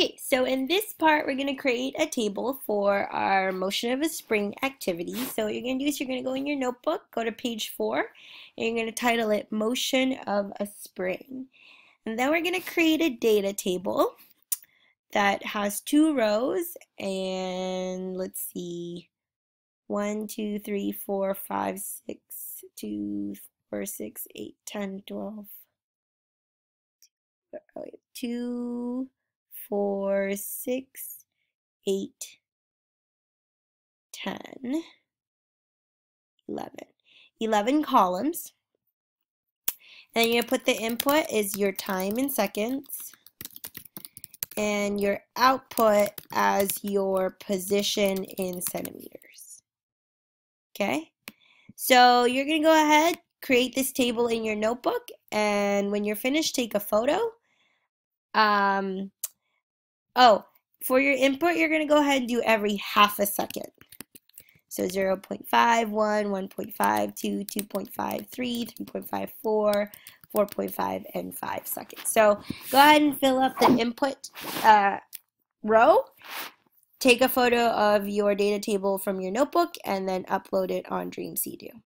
Okay, so in this part, we're going to create a table for our motion of a spring activity. So what you're going to do is you're going to go in your notebook, go to page four, and you're going to title it Motion of a Spring. And then we're going to create a data table that has two rows and let's see, one, two, three, four, five, six, two, four, six, eight, ten, twelve, oh, two, four, six, eight, ten, eleven. 11 columns. And you're going to put the input is your time in seconds and your output as your position in centimeters. Okay, so you're going to go ahead, create this table in your notebook, and when you're finished, take a photo. Um, oh, for your input, you're going to go ahead and do every half a second. So 0 0.5, 1, 1.5, 2, 2.5, 3, 3.54, 4.5, and 5 seconds. So go ahead and fill up the input uh, row. Take a photo of your data table from your notebook and then upload it on Dream